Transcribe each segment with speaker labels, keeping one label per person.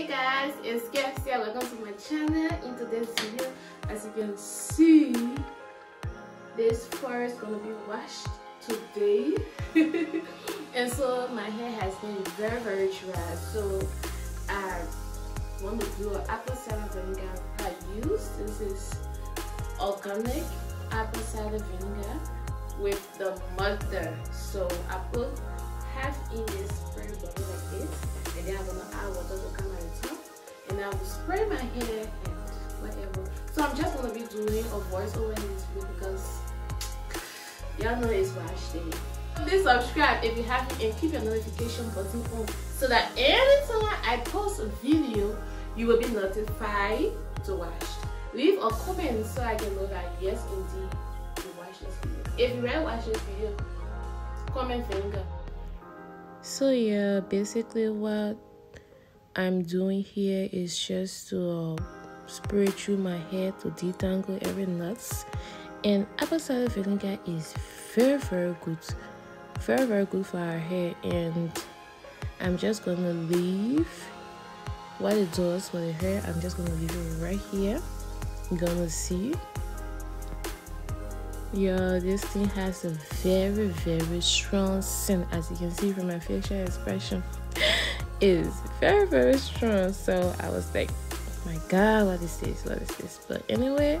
Speaker 1: hey guys it's Garcia welcome to my channel. In today's video as you can see this fur is gonna be washed today. And so my hair has been very very dry. So I want to do an apple cider vinegar I use. This is organic apple cider vinegar with the mother so I put half in this spray bottle like this and then I'm gonna add water to come the top and I will spray my hair and whatever. So I'm just gonna be doing a voice over in this video because y'all know it's wash day. Please subscribe if you haven't and keep your notification button on so that anytime I post a video you will be notified to watch leave a comment so I can know that yes indeed you watch this video. If you already watch this video comment finger
Speaker 2: so yeah basically what i'm doing here is just to uh, spray through my hair to detangle every knots and apple cider vinegar is very very good. Very very good for our hair. And i'm just gonna leave what it does for the hair. I'm just gonna leave it right here. Gonna see yeah this thing has a very very strong scent. As you can see from my facial expression is very very strong. So i was like oh my god what is this? What is this? But anyway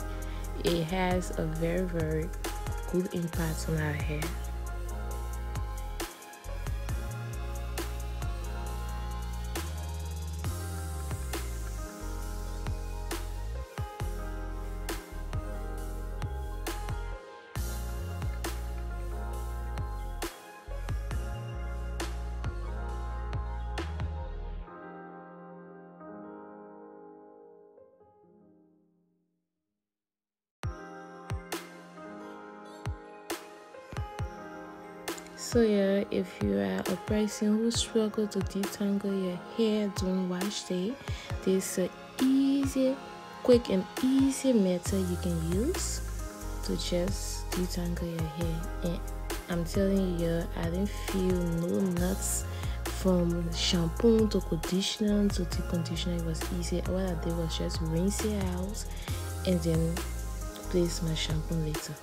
Speaker 2: it has a very very good impact on our hair So yeah, if you are a person who struggle to detangle your hair during wash day, this is easy, quick and easy method you can use to just detangle your hair. And I'm telling you, I didn't feel no nuts from shampoo to conditioner to deep conditioner. It was easy. What I did was just rinse it out and then place my shampoo later.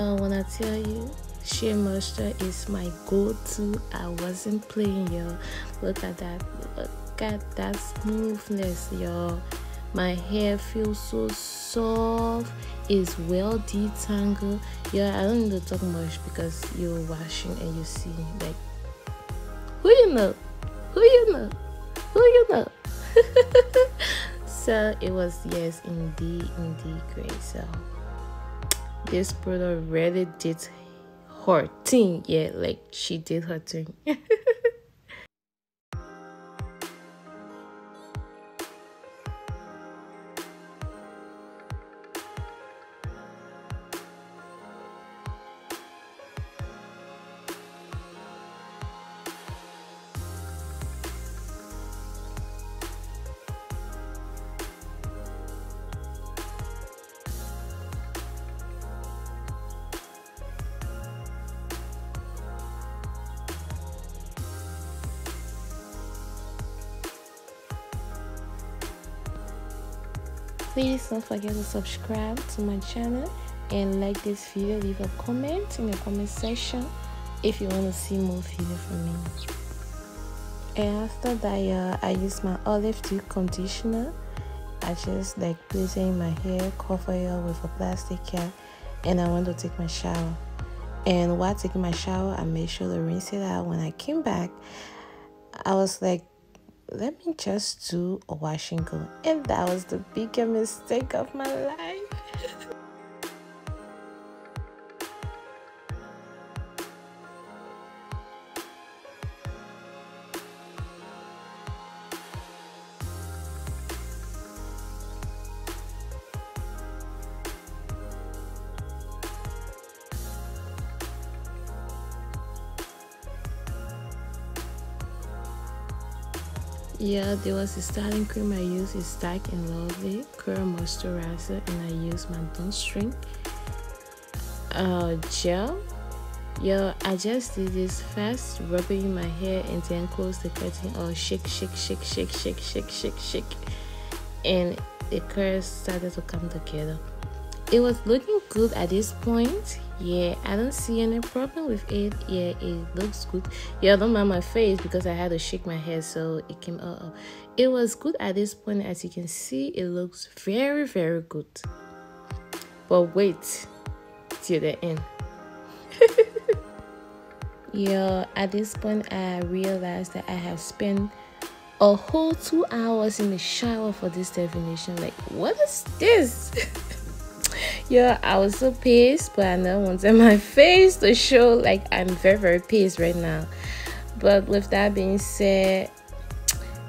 Speaker 2: Uh, when I tell you, Shea Moisture is my go-to. I wasn't playing, yo. Look at that. Look at that smoothness, yo. My hair feels so soft. It's well detangled. Yeah, I don't need to talk much because you're washing and you see like who you know, who you know, who you know. so it was yes, indeed, indeed great. So this product really did her thing. Yeah, like she did her thing. please don't forget to subscribe to my channel and like this video leave a comment in the comment section if you want to see more video from me and after that uh, i use my olive dew conditioner I just like put it in my hair, cover it with a plastic cap, and I went to take my shower. And while taking my shower, I made sure to rinse it out. When I came back, I was like, let me just do a wash and go. And that was the biggest mistake of my life. Yeah, there was a styling cream I used. It's dark and lovely. Curl moisturizer and I use my Don't uh, gel. Yo, I just did this first, rubbing in my hair and then close the curtain or shake, shake, shake, shake, shake, shake, shake, shake. And the curls started to come together. It was looking good at this point yeah i don't see any problem with it. Yeah it looks good. Yeah don't mind my face because i had to shake my hair so it came out uh, it was good at this point. As you can see it looks very very good. But wait till the end. Yeah at this point i realized that i have spent a whole two hours in the shower for this definition. Like what is this yeah i was so pissed but i know wanted my face to show like i'm very very pissed right now. But with that being said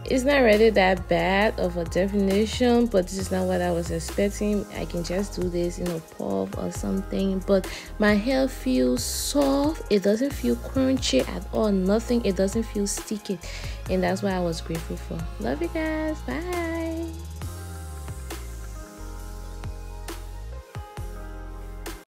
Speaker 2: it's not really that bad of a definition but this is not what i was expecting. I can just do this in a puff or something but my hair feels soft. It doesn't feel crunchy at all nothing. It doesn't feel sticky and that's what i was grateful for. Love you guys. Bye